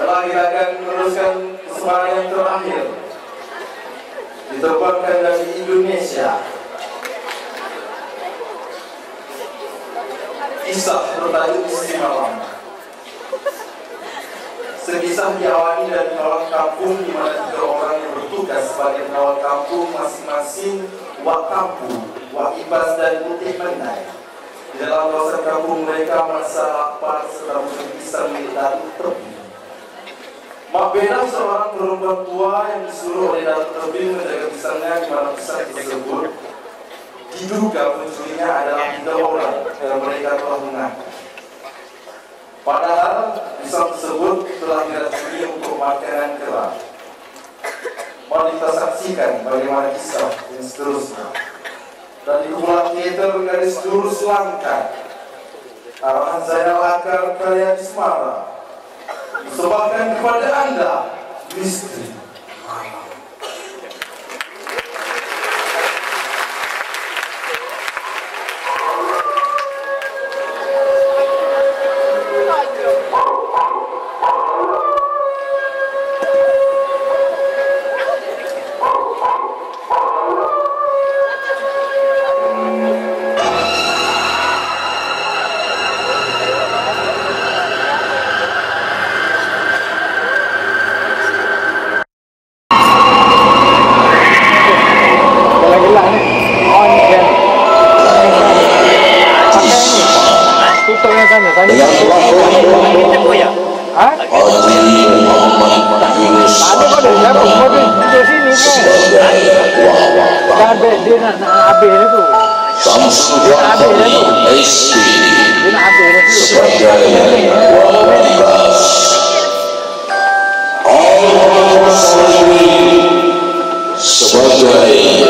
Telah kita akan meneruskan kesempatan yang terakhir Diterbangkan dari Indonesia Kisah bertajuk Istimawa Sekisah diawali dari kawan kampung di mana tiga orang yang bertugas sebagai penawar kampung masing-masing Wak Kampung, Wak Ibas dan Putih Menai. Di dalam kawasan kampung mereka merasa lapar serta bisa milik tepi. Mak Bena seorang perempuan tua yang disuruh oleh Datuk Tebing menjaga pisangnya di mana pisang tersebut diduga pencurinya adalah tiga orang yang mereka telah mengaku. Padahal pisang tersebut telah diracuni untuk makanan kelak. Mari kita saksikan bagaimana kisah yang seterusnya. Dan di kumpulan teater garis lurus langkah arahan saya Akar Karya Ismara Persembahkan kepada Anda Misteri Tutupnya kan ya. Tadi Hah? Haji Muhammad Yunus Tadi kok dari siapa? Kok di di sini kan? sebagai wawak Sampai dia nak nak habis itu. Samsudin SD Dia nak habis itu. sebagai wawakas Allah Salmi sebagai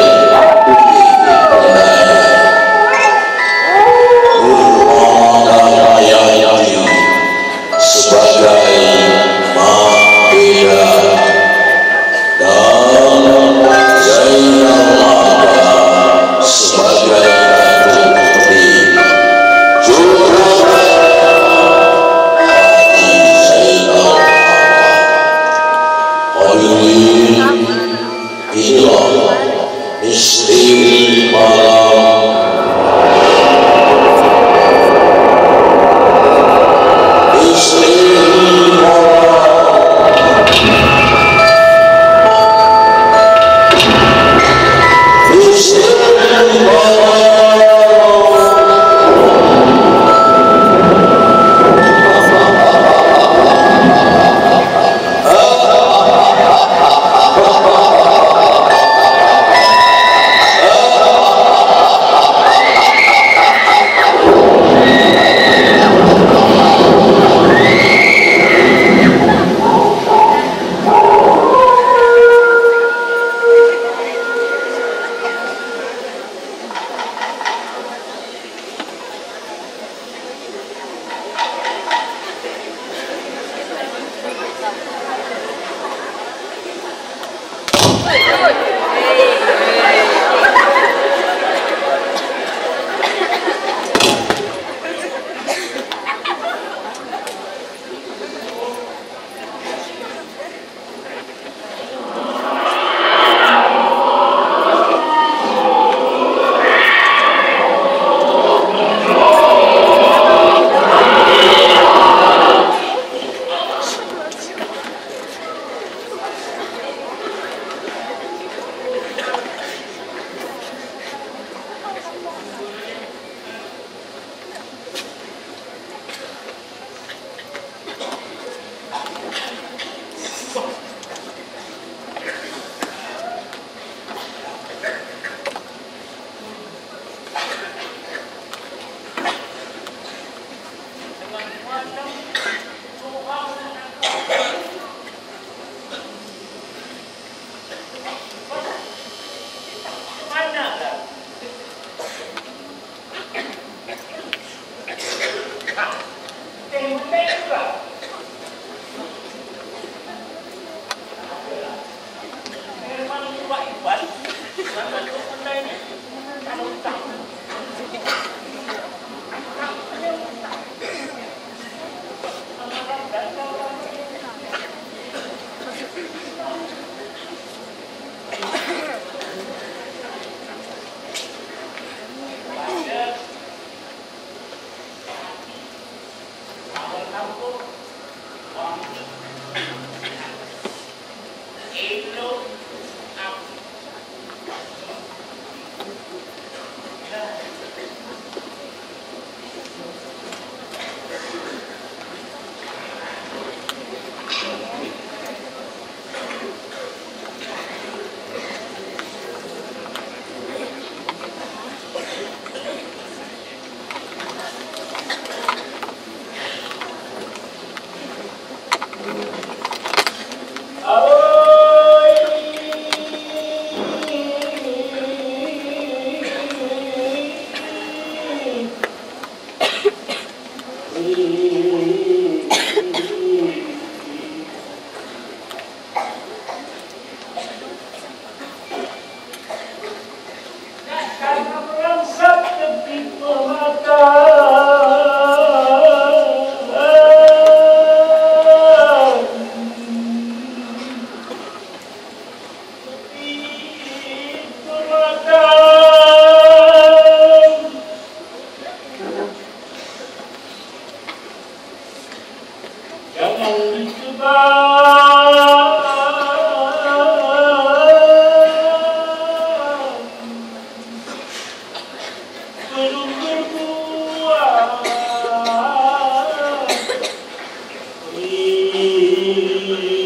Amen.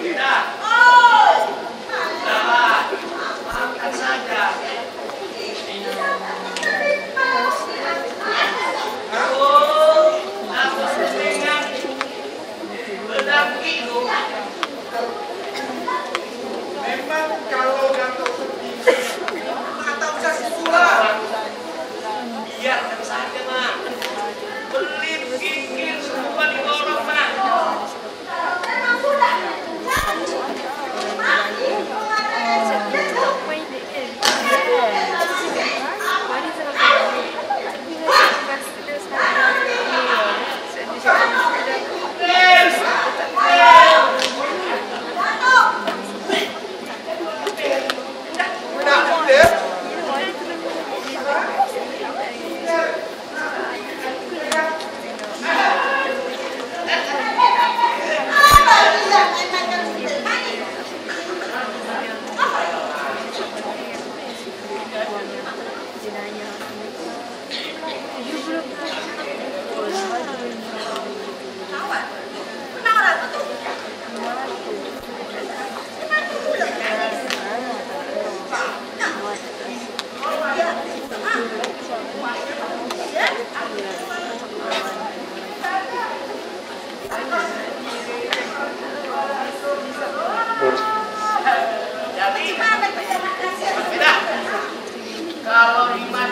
Tidak!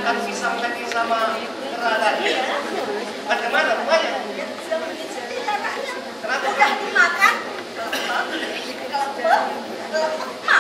akan pisang lagi sama kerana dia. Bagaimana rumahnya? Ternyata. makan? Kalau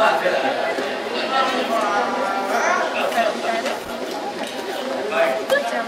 itu jam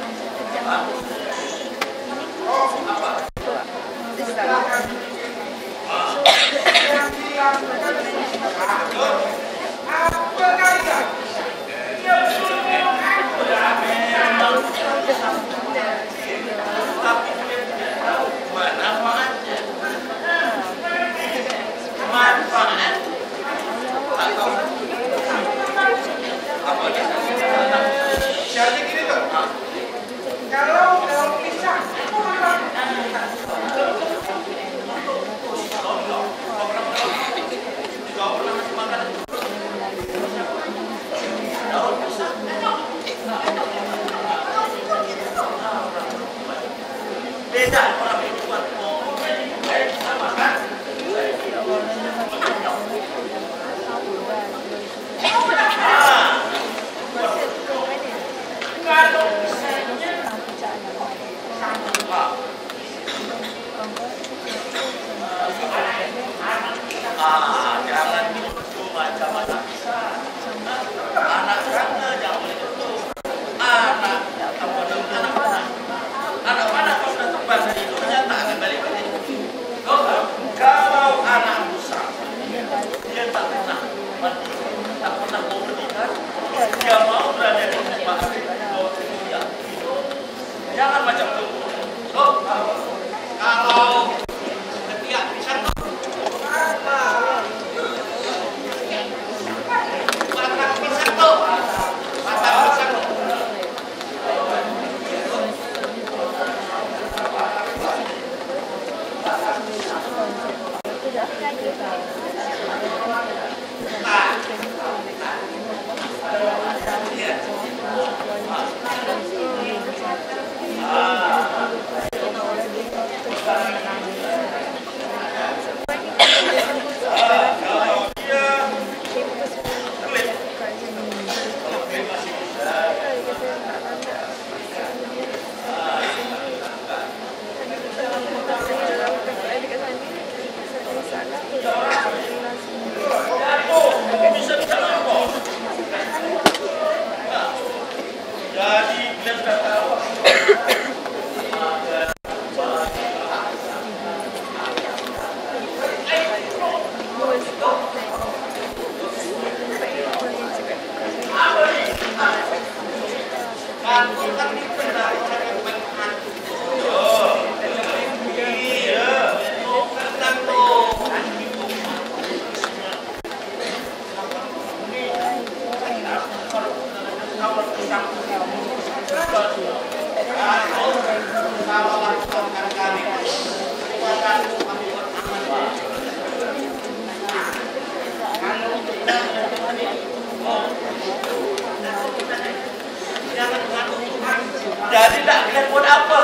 out for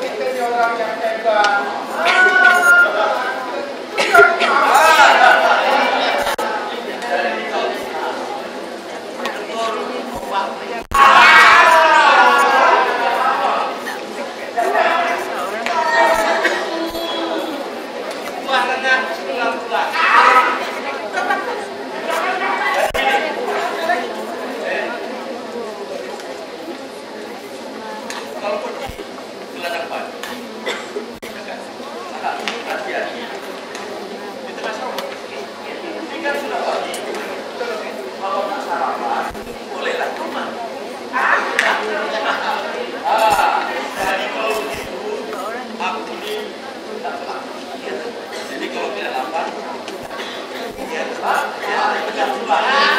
kita ni orang yang hebat 아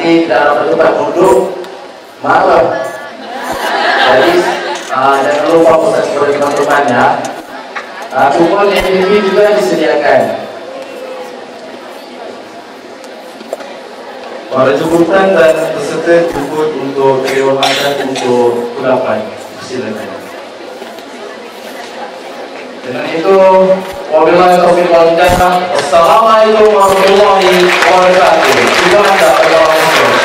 nanti kita akan duduk malam jadi uh, jangan lupa pusat sekolah teman-teman ya uh, kupon MVP juga disediakan Para jemputan dan peserta jemput untuk periode adat untuk kudapan. Silakan. Dengan itu Wabillahi taufiq wal hidayah. Assalamualaikum warahmatullahi wabarakatuh. Terima kasih.